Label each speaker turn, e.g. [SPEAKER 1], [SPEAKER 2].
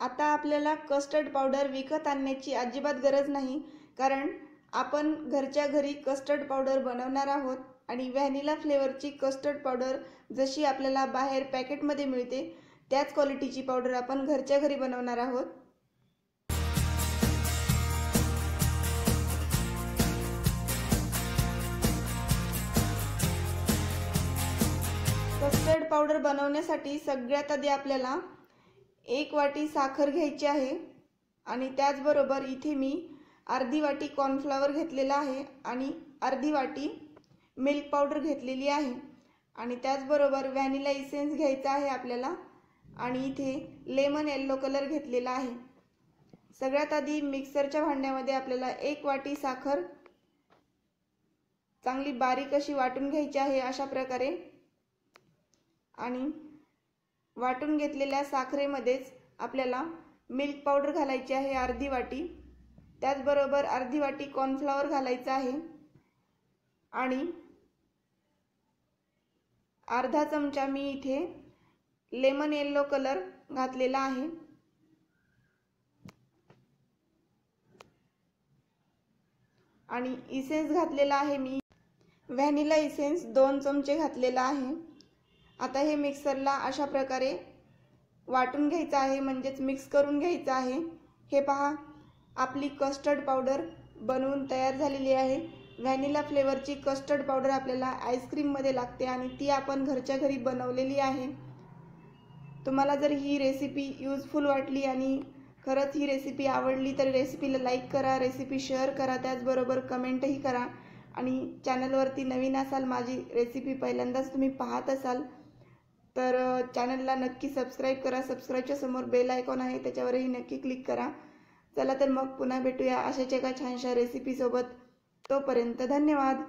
[SPEAKER 1] आता आपल्याला custard powder विकत आणण्याची अजिबात गरज नाही कारण आपण घरच्या घरी कस्टर्ड पावडर बनवणार आहोत आणि व्हॅनिला फ्लेवरची कस्टर्ड पावडर जशी आपल्याला बाहेर पॅकेटमध्ये मिळते त्याच क्वालिटीची पावडर आपण घरच्या घरी बनवणार आहोत. कस्टर्ड पावडर बनवण्यासाठी सगळ्यात आधी आपल्याला एक वाटी साखर घ्यायची आहे आणि त्याचबरोबर इथे मी अर्धी वाटी कॉर्नफ्लॉवर घेतलेला आहे आणि अर्धी वाटी मिल्क पावडर घेतलेली आहे. आणि त्याचबरोबर व्हॅनिला इसेन्स घ्यायचा आहे आपल्याला आणि इथे लेमन येल्लो कलर घेतलेला आहे. सगळ्यात आधी मिक्सरच्या भांड्यामध्ये आपल्याला एक वाटी साखर चांगली बारीक अशी वाटून घ्यायची आहे अशा प्रकारे. आणि वाटून घेतलेल्या साखरेमध्येच आपल्याला मिल्क पावडर घालायची आहे अर्धी वाटी. त्याचबरोबर अर्धी वाटी कॉर्नफ्लॉवर घालायचं आहे. आणि अर्धा चमचा मी इथे लेमन येल्लो कलर घातलेला आहे. आणि इसेन्स घातलेला आहे मी. व्हॅनिला इसेन्स दोन चमचे घातलेला आहे. आता हे मिक्सरला अशा प्रकारे वाटून घ्यायचं आहे म्हणजेच मिक्स करून घ्यायचं आहे. हे पहा आपली कस्टर्ड पावडर बनवून तयार झालेली आहे. व्हॅनिला फ्लेवरची कस्टर्ड पावडर आपल्याला आईस्क्रीममध्ये लागते आणि ती आपण घरच्या घरी बनवलेली आहे. तुम्हाला जर ही रेसिपी यूजफुल वाटली आणि खरंच ही रेसिपी आवडली तर रेसिपीला लाईक करा रेसिपी शेअर करा त्याचबरोबर कमेंटही करा. आणि चॅनलवरती नवीन असाल माझी रेसिपी पहिल्यांदाच तुम्ही पाहत असाल तर चॅनलला नक्की सबस्क्राईब करा. सबस्क्राईबच्या समोर बेल आयकॉन आहे त्याच्यावरही नक्की क्लिक करा. चला तर मग पुन्हा भेटूया अशाच एका छानशा रेसिपीसोबत तोपर्यंत धन्यवाद.